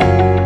you